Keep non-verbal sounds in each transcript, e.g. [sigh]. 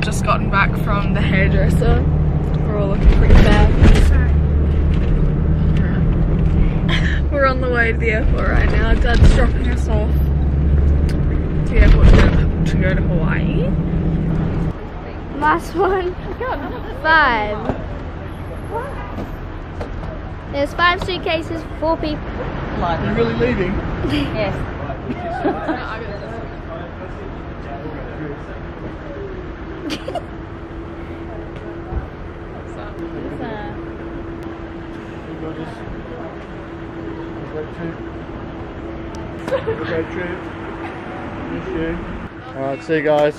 just gotten back from the hairdresser. We're all looking pretty bad. [laughs] We're on the way to the airport right now. Dad's dropping us off to the airport to go to, go to Hawaii. Last one. Five. There's five suitcases, four people. You're really leaving? [laughs] Yes. [laughs] Alright, see you guys.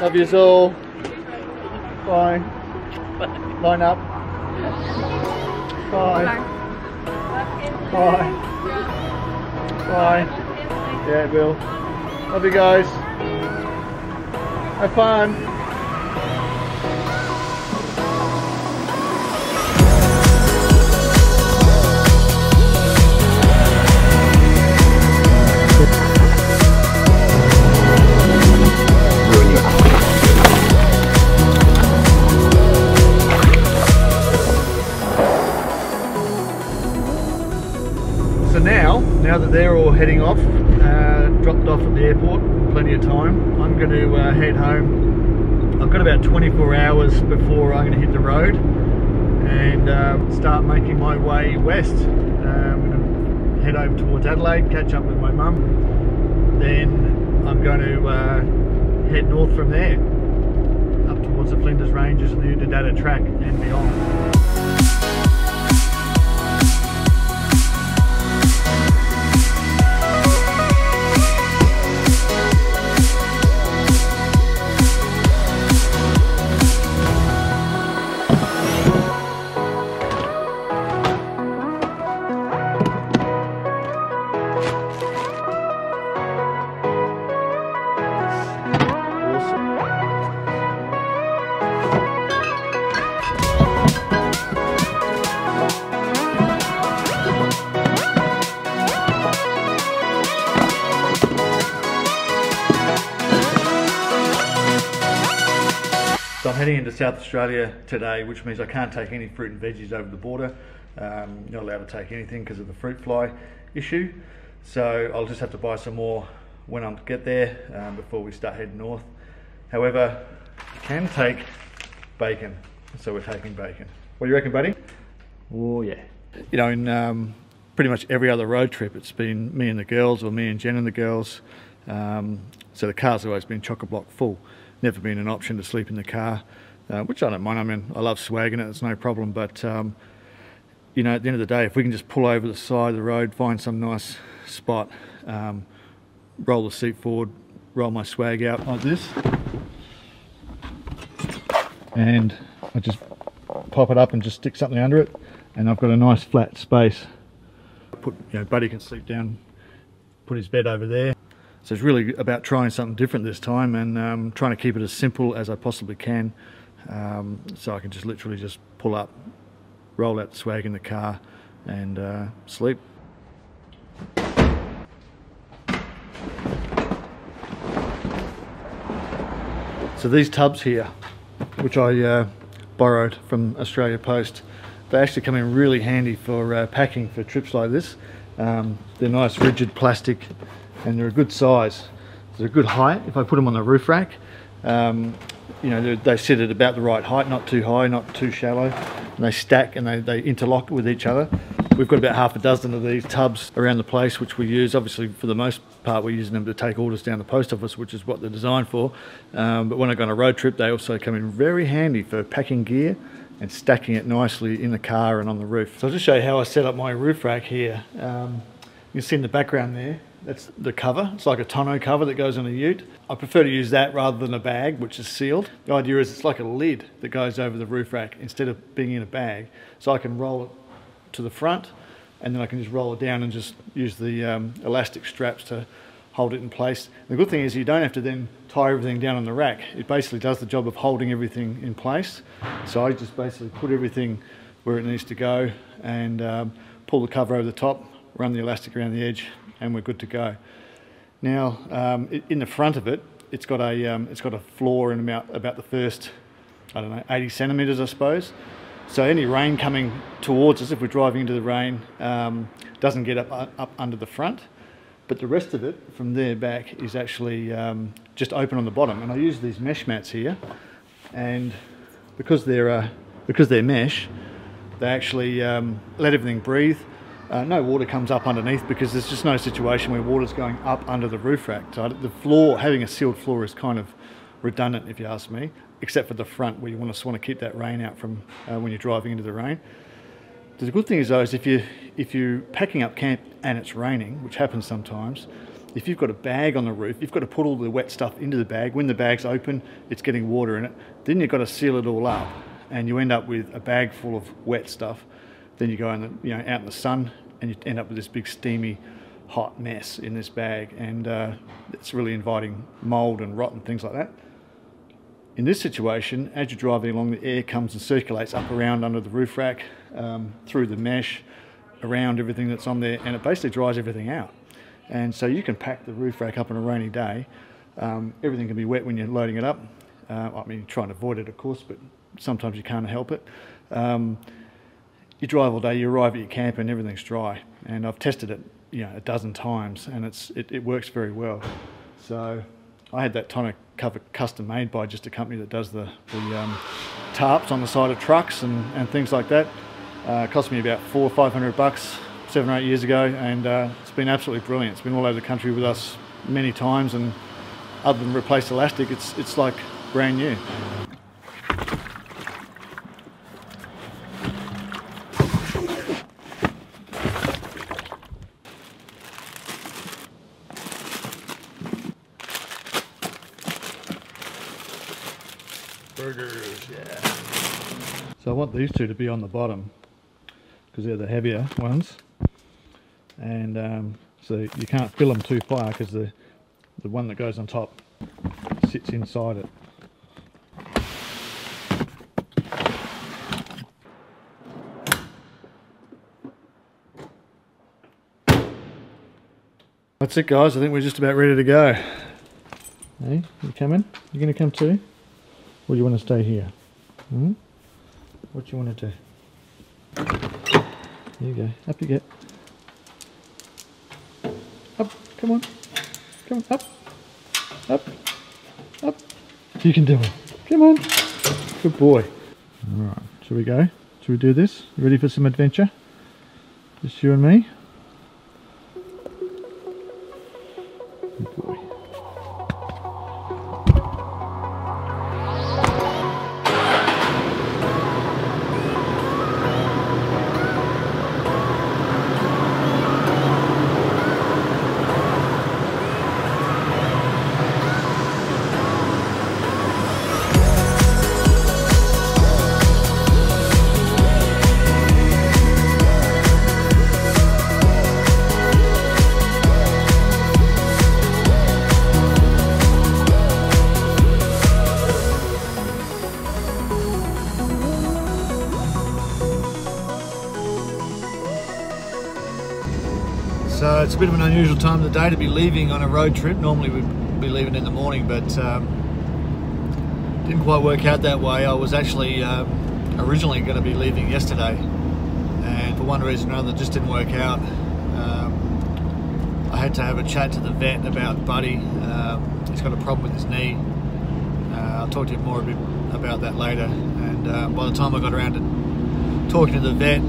Love yous all. Bye. Line up. Bye. Bye. Bye. Yeah, it will. Love you guys. Have fun. So now, now that they're all heading off, uh, dropped off at the airport, plenty of time, I'm going to uh, head home. I've got about 24 hours before I'm going to hit the road and uh, start making my way west. Uh, I'm going to head over towards Adelaide, catch up with my mum. Then I'm going to uh, head north from there, up towards the Flinders Ranges and the Oodnadatta track and beyond. Heading into South Australia today, which means I can't take any fruit and veggies over the border. Um, not allowed to take anything because of the fruit fly issue. So I'll just have to buy some more when I get there um, before we start heading north. However, you can take bacon, so we're taking bacon. What do you reckon, buddy? Oh yeah. You know, in um, pretty much every other road trip, it's been me and the girls, or me and Jen and the girls. Um, so the car's always been chock a block full. Never been an option to sleep in the car, uh, which I don't mind. I mean, I love swagging it; it's no problem. But um, you know, at the end of the day, if we can just pull over the side of the road, find some nice spot, um, roll the seat forward, roll my swag out like this, and I just pop it up and just stick something under it, and I've got a nice flat space. Put, you know, Buddy can sleep down, put his bed over there. So it's really about trying something different this time and um, trying to keep it as simple as I possibly can. Um, so I can just literally just pull up, roll out the swag in the car, and uh, sleep. So these tubs here, which I uh, borrowed from Australia Post, they actually come in really handy for uh, packing for trips like this. Um, they're nice rigid plastic and they're a good size. They're a good height. If I put them on the roof rack, um, you know, they- sit at about the right height, not too high, not too shallow. And they stack and they, they interlock with each other. We've got about half a dozen of these tubs around the place, which we use. Obviously, for the most part, we're using them to take orders down the post office, which is what they're designed for. Um, but when I go on a road trip, they also come in very handy for packing gear and stacking it nicely in the car and on the roof. So I'll just show you how I set up my roof rack here. Um, you can see in the background there, that's the cover. It's like a tonneau cover that goes on a ute. I prefer to use that rather than a bag, which is sealed. The idea is it's like a lid that goes over the roof rack instead of being in a bag. So I can roll it to the front and then I can just roll it down and just use the um, elastic straps to hold it in place. The good thing is you don't have to then tie everything down on the rack. It basically does the job of holding everything in place. So I just basically put everything where it needs to go and um, pull the cover over the top, run the elastic around the edge and we're good to go. Now, um, in the front of it, it's got a um, it's got a floor in about about the first I don't know 80 centimeters I suppose. So any rain coming towards us, if we're driving into the rain, um, doesn't get up up under the front, but the rest of it from there back is actually um, just open on the bottom. And I use these mesh mats here, and because they're uh, because they're mesh, they actually um, let everything breathe. Uh, no water comes up underneath because there's just no situation where water's going up under the roof rack. So the floor, having a sealed floor is kind of redundant if you ask me, except for the front where you want to, want to keep that rain out from uh, when you're driving into the rain. The good thing is though is if you if you're packing up camp and it's raining, which happens sometimes, if you've got a bag on the roof, you've got to put all the wet stuff into the bag. When the bag's open, it's getting water in it. Then you've got to seal it all up, and you end up with a bag full of wet stuff. Then you go in the, you know out in the sun, and you end up with this big steamy, hot mess in this bag, and uh, it's really inviting mold and rot and things like that. In this situation, as you're driving along, the air comes and circulates up around under the roof rack, um, through the mesh, around everything that's on there, and it basically dries everything out. And so you can pack the roof rack up on a rainy day. Um, everything can be wet when you're loading it up. Uh, I mean, try and avoid it, of course, but sometimes you can't help it. Um, you drive all day, you arrive at your camp, and everything's dry. And I've tested it, you know, a dozen times, and it's it, it works very well. So I had that tonneau cover custom made by just a company that does the, the um, tarps on the side of trucks and, and things like that. Uh, cost me about four or five hundred bucks seven or eight years ago, and uh, it's been absolutely brilliant. It's been all over the country with us many times, and other than replace elastic, it's it's like brand new. Yeah. So I want these two to be on the bottom because they're the heavier ones and um, so you can't fill them too far because the the one that goes on top sits inside it. That's it guys, I think we're just about ready to go. Hey, you coming? You gonna come too? Or you want to stay here? Hmm? What do you want to do? There you go, up you get. Up, come on. Come on, up. Up. Up. You can do it. Come on. Good boy. Alright, shall we go? Shall we do this? Ready for some adventure? Just you and me? It's a bit of an unusual time of the day to be leaving on a road trip. Normally we'd be leaving in the morning, but um, didn't quite work out that way. I was actually um, originally going to be leaving yesterday, and for one reason or another, just didn't work out. Um, I had to have a chat to the vet about Buddy. Um, he's got a problem with his knee. Uh, I'll talk to you more a bit about that later. And uh, by the time I got around to talking to the vet,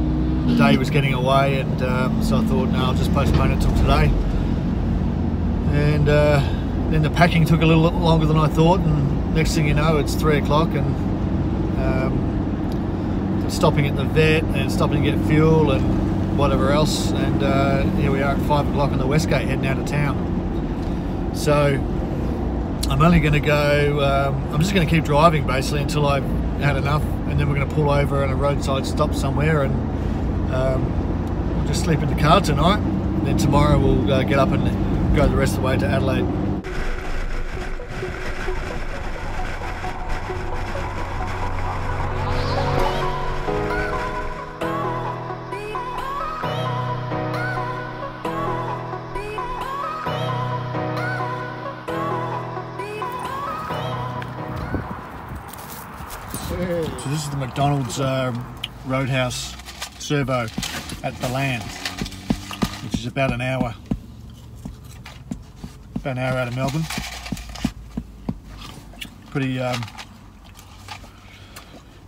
the day was getting away and um, so I thought no I'll just postpone it till today. And uh, then the packing took a little longer than I thought and next thing you know it's three o'clock and um, stopping at the vet and stopping to get fuel and whatever else. And uh, here we are at five o'clock on the Westgate heading out of town. So I'm only going to go um, I'm just going to keep driving basically until I've had enough. And then we're going to pull over at a roadside stop somewhere and um, we'll just sleep in the car tonight. And then tomorrow we'll uh, get up and go the rest of the way to Adelaide. So this is the McDonald's uh, Roadhouse servo at the land, which is about an hour, about an hour out of Melbourne. Pretty, um,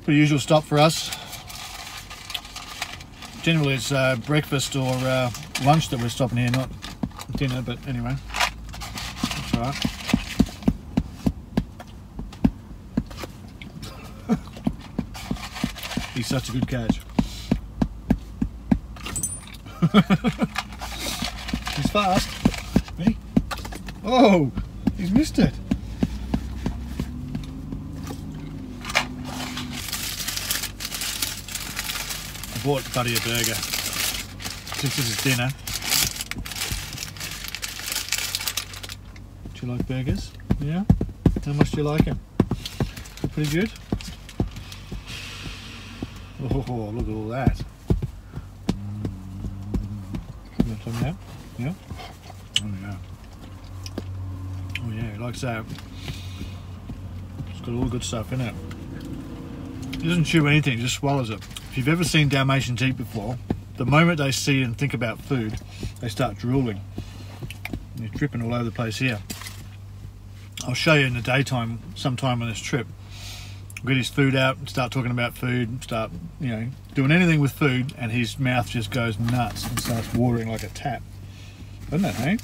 pretty usual stop for us. Generally, it's uh, breakfast or uh, lunch that we're stopping here, not dinner. But anyway, that's all right. [laughs] He's such a good catch. [laughs] he's fast. Me? Oh, he's missed it. I bought Buddy a burger. This is his dinner. Do you like burgers? Yeah? How much do you like them? Pretty good? Oh, look at all that. You want some now? Yeah? Oh yeah. Yeah, he. It's got all the good stuff in it. He doesn't chew anything, just swallows it. If you've ever seen Dalmatians eat before, the moment they see and think about food, they start drooling. And they're dripping all over the place here. I'll show you in the daytime sometime on this trip. Get his food out, start talking about food, start, you know, doing anything with food, and his mouth just goes nuts and starts watering like a tap. Doesn't it, hey?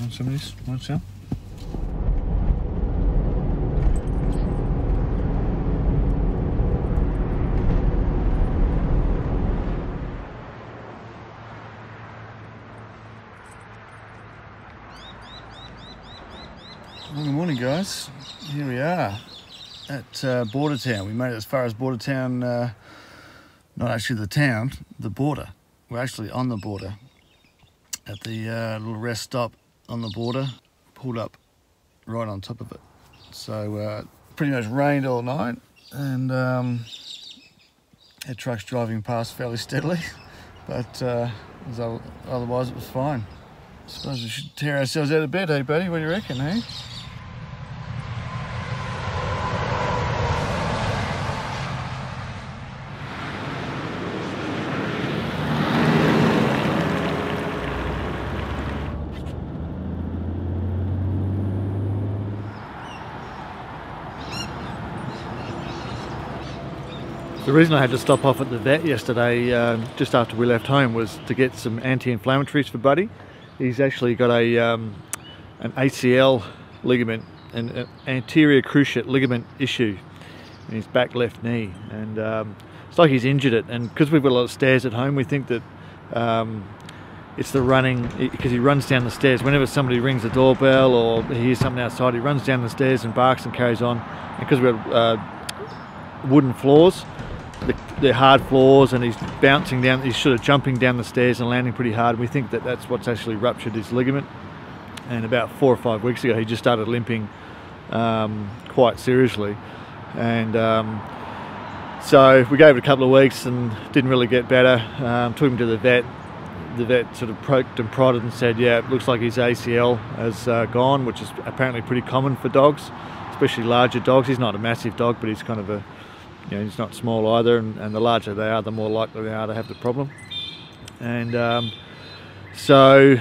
Want some of this? Want some? Well, good morning, guys. Here we are uh, Bordertown. We made it as far as Bordertown, uh, not actually the town, the border. We're actually on the border at the uh, little rest stop on the border, pulled up right on top of it. So uh, pretty much rained all night and um, had trucks driving past fairly steadily, [laughs] but uh, otherwise it was fine. I Suppose we should tear ourselves out of bed, hey buddy? What do you reckon, hey? The reason I had to stop off at the vet yesterday, um, just after we left home, was to get some anti-inflammatories for Buddy. He's actually got a um, an ACL ligament, an an anterior cruciate ligament issue in his back left knee, and um, it's like he's injured it. And because we've got a lot of stairs at home, we think that um, it's the running because he runs down the stairs whenever somebody rings the doorbell or he hears something outside. He runs down the stairs and barks and carries on. And because we've got uh, wooden floors, the, they're hard floors and he's bouncing down, he's sort of jumping down the stairs and landing pretty hard. We think that that's what's actually ruptured his ligament. And about four or five weeks ago, he just started limping um, quite seriously. And um, so we gave it a couple of weeks and didn't really get better. Um, took him to the vet. The vet sort of poked and prodded and said, "Yeah, it looks like his ACL has uh, gone," which is apparently pretty common for dogs, especially larger dogs. He's not a massive dog, but he's kind of a you know, he's not small either, and, and the larger they are, the more likely they are to have the problem. And um, so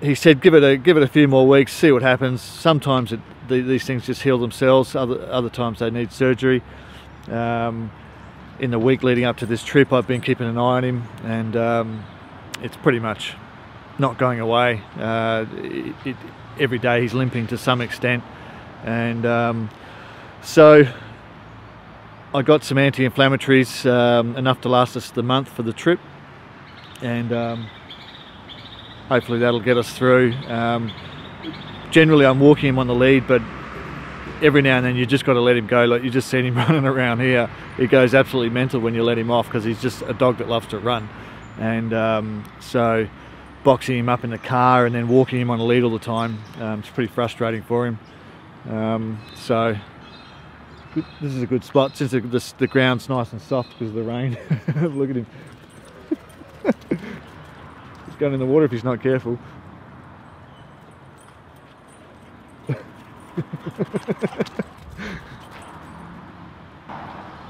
he said, give it a give it a few more weeks, see what happens. Sometimes it, the, these things just heal themselves. Other other times they need surgery. Um, in the week leading up to this trip, I've been keeping an eye on him, and um, it's pretty much not going away. Uh, it, it, every day he's limping to some extent, and um, so I got some anti-inflammatories, um, enough to last us the month for the trip, and um, hopefully that'll get us through. Um, generally, I'm walking him on the lead, but every now and then you just got to let him go. Like you just seen him [laughs] running around here, he goes absolutely mental when you let him off because he's just a dog that loves to run, and um, so boxing him up in the car and then walking him on a lead all the time, um, it's pretty frustrating for him. Um, so good- this is a good spot since the, the, the ground's nice and soft because of the rain. [laughs] Look at him. [laughs] he's going in the water if he's not careful. [laughs]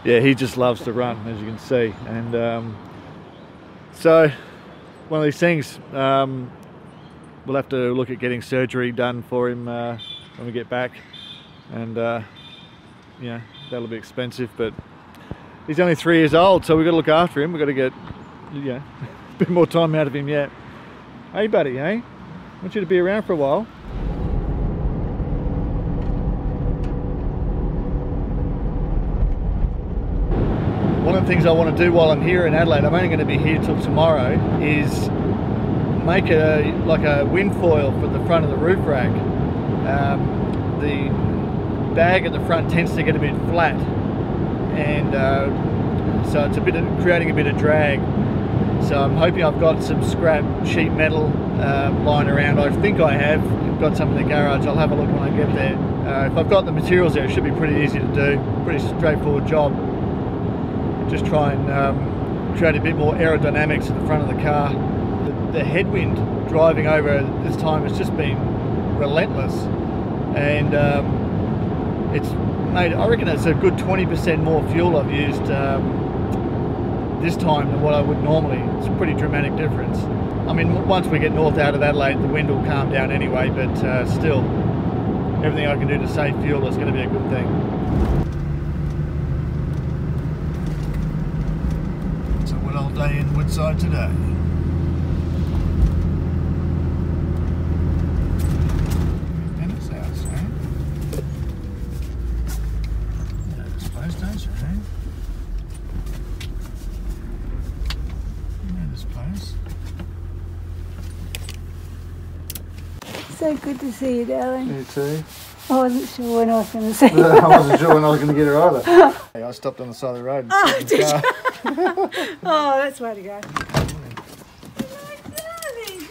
yeah, he just loves to run, as you can see. And um, so, one of these things, um, we'll have to look at getting surgery done for him uh, when we get back. And, uh, yeah, that'll be expensive, but he's only three years old, so we've got to look after him. We've got to get, yeah, [laughs] a bit more time out of him yet. Hey, buddy, hey? I want you to be around for a while. One of the things I want to do while I'm here in Adelaide, I'm only going to be here till tomorrow, is make a like a wind foil for the front of the roof rack. Um, the bag at the front tends to get a bit flat, and uh, so it's a bit of creating a bit of drag. So I'm hoping I've got some scrap sheet metal uh, lying around. I think I have I've got some in the garage. I'll have a look when I get there. Uh, if I've got the materials there, it should be pretty easy to do. Pretty straightforward job. Just try and um, create a bit more aerodynamics at the front of the car. The, the headwind driving over this time has just been relentless, and um, it's made. I reckon it's a good 20% more fuel I've used. Um, this time than what I would normally. It's a pretty dramatic difference. I mean, once we get north out of Adelaide, the wind will calm down anyway, but uh, still, everything I can do to save fuel is going to be a good thing. It's a old day in Woodside today. Bennett's house, eh? You know this place, don't you, eh? You know this place. So good to see you, darling. You too. I wasn't sure when I was going to see you. I wasn't sure when I was going to get her either. Hey, I stopped on the side of the road. And Oh, sat in the did car. Oh, that's where to go. Hello, darling.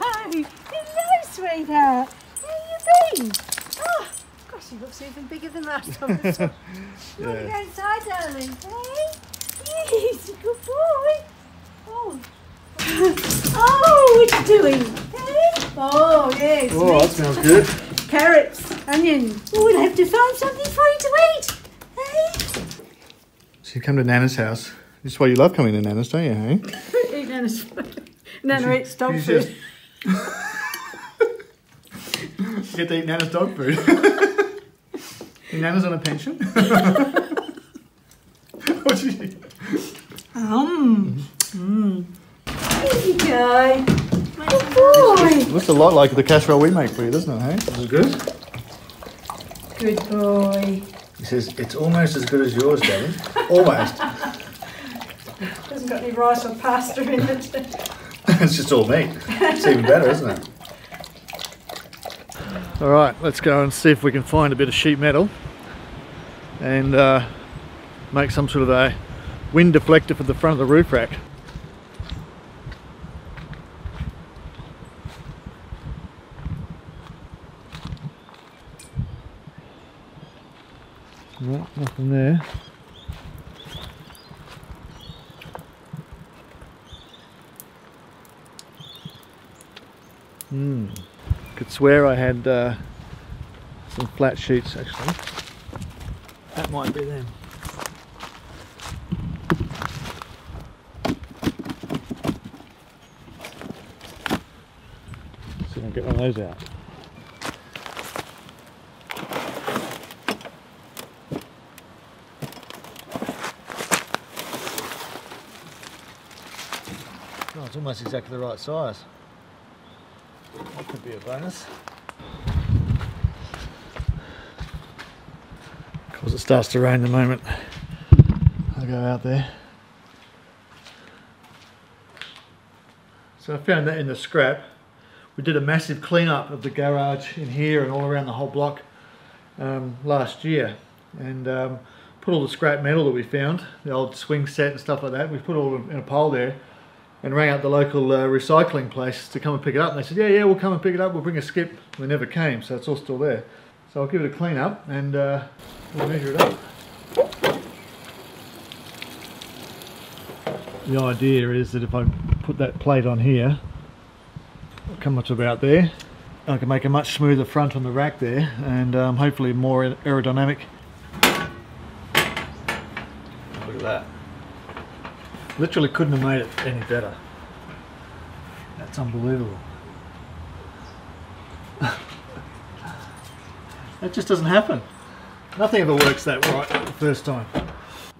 Hello. Hello, sweetheart. How you been? Oh, gosh, you look even bigger than last time. I you. You want to go inside, darling? Hey? Yes, good boy. Oh. oh, what you doing? Oh, yes. Oh, that smells good. Carrots, onion. Oh, we'll have to find something for you to eat. Hey? So you come to Nana's house. This is why you love coming to Nana's, don't you, hey? [laughs] Eat Nana's Nana eats dog food. [laughs] You get to eat Nana's dog food. Your [laughs] Nana's on a pension? What's she? Um. Mm. Here you go. Good boy. Looks a lot like the casserole we make for you, doesn't it, hey? This is good. Good boy. He says, it's almost as good as yours, Daddy. Almost. Hasn't got any rice or pasta in it. [laughs] it's just all meat. It's even better, isn't it? All right, let's go and see if we can find a bit of sheet metal and uh, make some sort of a wind deflector for the front of the roof rack. No, nothing there. Hmm. Could swear I had uh, some flat sheets actually. That might be them. See if I can get one of those out. Oh, it's almost exactly the right size. That could be a bonus. Of course, it starts to rain the moment I go out there. So I found that in the scrap. We did a massive clean-up of the garage in here and all around the whole block um, last year, and um, put all the scrap metal that we found, the old swing set and stuff like that. We put all in a pile there, and rang up the local uh, recycling place to come and pick it up. And they said, yeah, yeah, we'll come and pick it up. We'll bring a skip. And they never came, so it's all still there. So I'll give it a clean up and uh, we'll measure it up. The idea is that if I put that plate on here, come up to about there. I can make a much smoother front on the rack there and um, hopefully more aerodynamic. Look at that. Literally couldn't have made it any better. That's unbelievable. [laughs] that just doesn't happen. Nothing ever works that right the first time.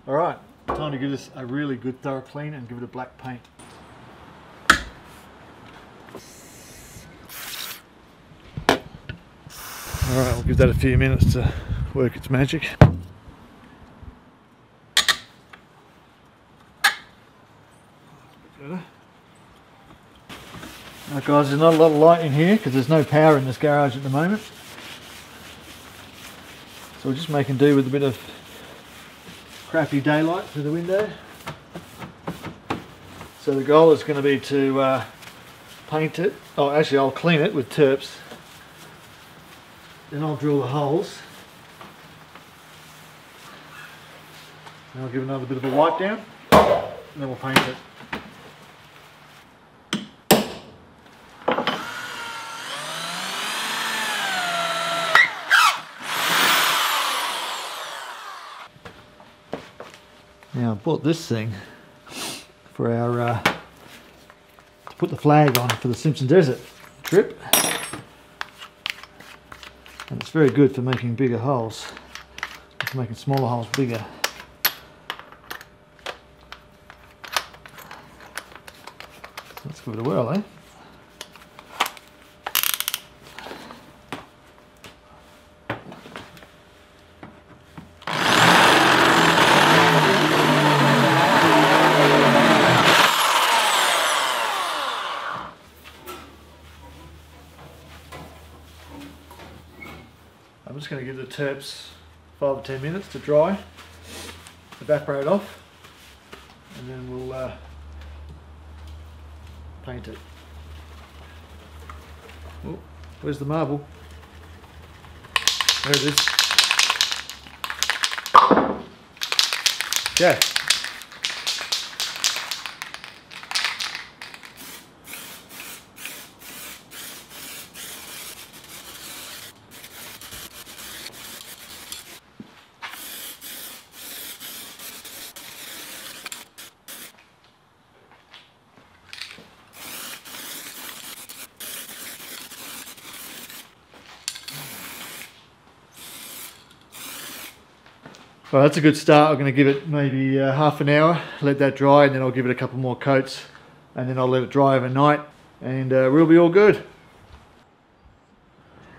Alright, time to give this a really good thorough clean and give it a black paint. Alright, we'll give that a few minutes to work its magic. Right guys, there's not a lot of light in here because there's no power in this garage at the moment. So we're just making do with a bit of crappy daylight through the window. So the goal is going to be to uh, paint it. Oh, actually I'll clean it with terps. Then I'll drill the holes. And I'll give another bit of a wipe down. And then we'll paint it. Bought this thing for our uh, to put the flag on for the Simpson Desert trip, and it's very good for making bigger holes, for making smaller holes bigger. Let's give it a whirl, eh? Terps five or ten minutes to dry, evaporate off, and then we'll uh, paint it. Oh, where's the marble? There it is. Yeah. Well, that's a good start. I'm going to give it maybe uh, half an hour, let that dry, and then I'll give it a couple more coats, and then I'll let it dry overnight, and uh, we'll be all good.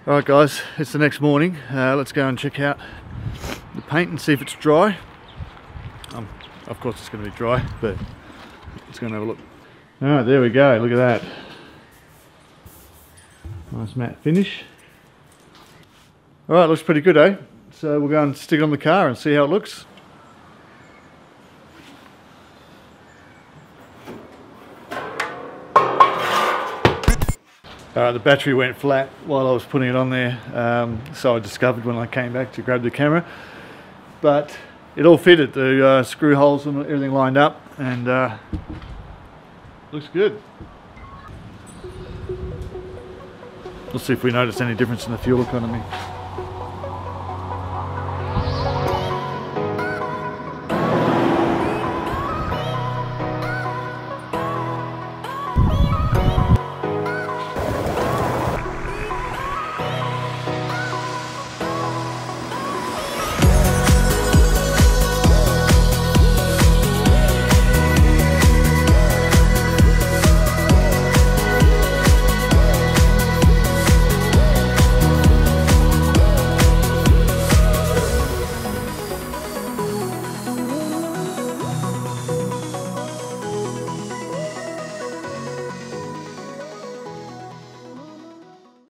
All right, guys, it's the next morning. Uh, let's go and check out the paint and see if it's dry. Um, of course, it's going to be dry, but let's go and have a look. All right, there we go. Look at that. Nice matte finish. All right, looks pretty good, eh? So we'll go and stick it on the car and see how it looks. Alright, the battery went flat while I was putting it on there, um, so I discovered when I came back to grab the camera. But it all fitted, the uh, screw holes and everything lined up, and uh, looks good. We'll see if we notice any difference in the fuel economy.